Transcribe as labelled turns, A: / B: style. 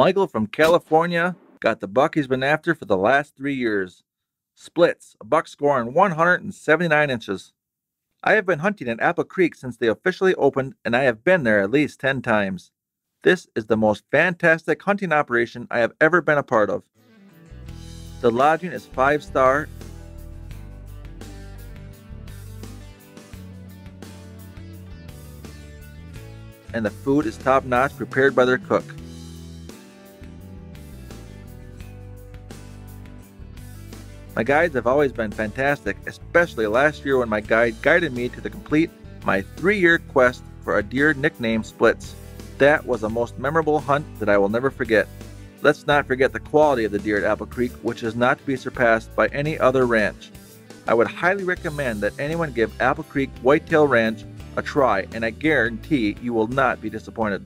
A: Michael from California got the buck he's been after for the last three years. Splits, a buck scoring 179 inches. I have been hunting at Apple Creek since they officially opened, and I have been there at least 10 times. This is the most fantastic hunting operation I have ever been a part of. The lodging is 5 star and the food is top notch prepared by their cook. My guides have always been fantastic, especially last year when my guide guided me to the complete my three-year quest for a deer nicknamed Splits. That was a most memorable hunt that I will never forget. Let's not forget the quality of the deer at Apple Creek, which is not to be surpassed by any other ranch. I would highly recommend that anyone give Apple Creek Whitetail Ranch a try, and I guarantee you will not be disappointed.